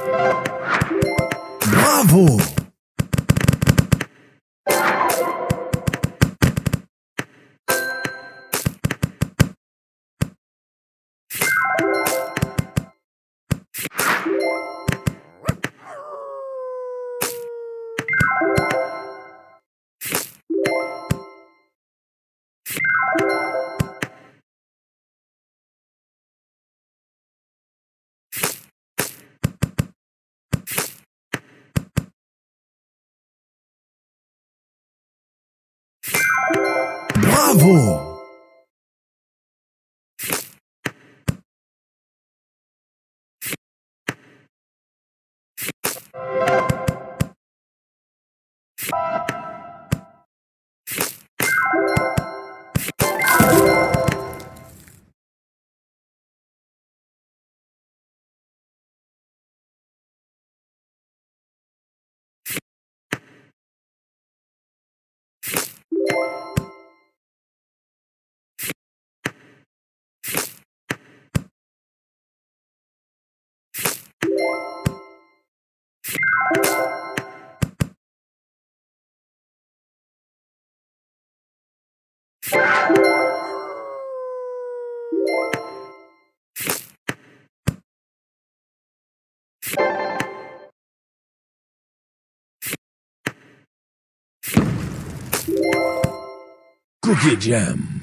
Bravo! you Bravo! you Cookie Jam.